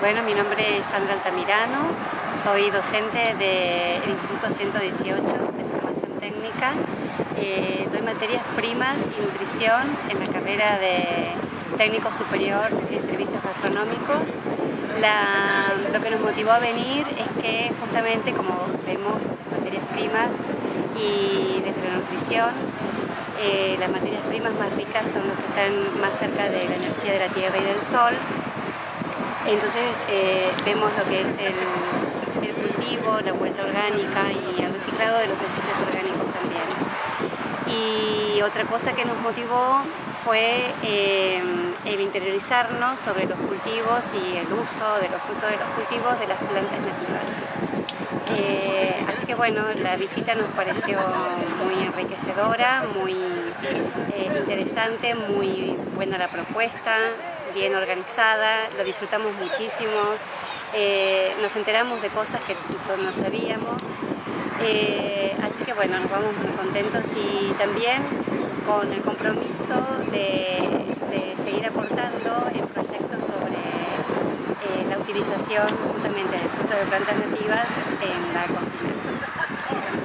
Bueno, mi nombre es Sandra Altamirano, soy docente del Instituto 118 de Formación Técnica. Eh, doy materias primas y nutrición en la carrera de técnico superior de servicios gastronómicos. lo que nos motivó a venir es que justamente como vemos materias primas y desde la nutrición, eh, las materias primas más ricas son las que están más cerca de la energía de la tierra y del sol entonces eh, vemos lo que es el, cultivo, la vuelta orgánica y el reciclado de los desechos orgánicos también. Y otra cosa que nos motivó fue eh, el interiorizarnos sobre los cultivos y el uso de los frutos de los cultivos de las plantas nativas. Eh, así que bueno, la visita nos pareció muy enriquecedora, muy interesante, muy buena la propuesta, bien organizada, lo disfrutamos muchísimo, eh, nos enteramos de cosas que no sabíamos, eh, así que bueno, nos vamos muy contentos y también con el compromiso de, seguir aportando en proyectos sobre eh, la utilización justamente de frutos de plantas nativas en la cocina.